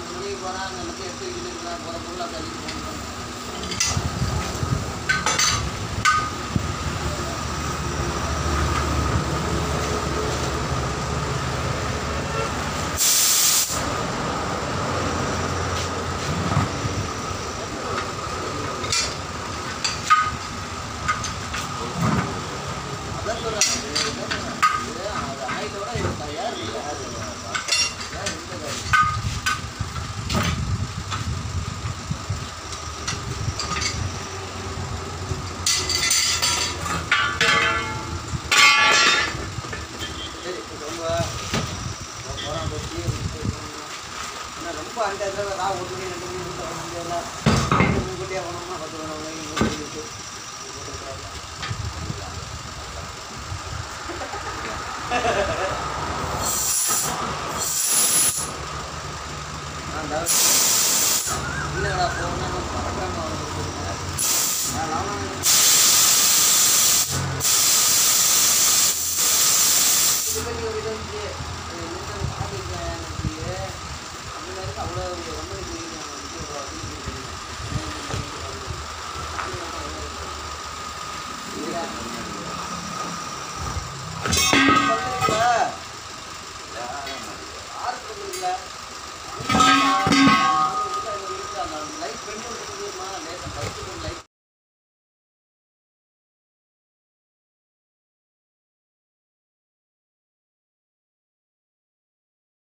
ಧ್ವನಿ ಬರ ನನಗೆ ಎಫ್ ಗಿಡ ಬರ ಬರಲ್ಲ இப்போ அந்த இடத்துல ரா ஒரு மணி ரெண்டு மணி கொடுத்து வர முன்கூட்டியே போனோம்னா பத்து மணி என்னடா போகணும் நான் Yeah.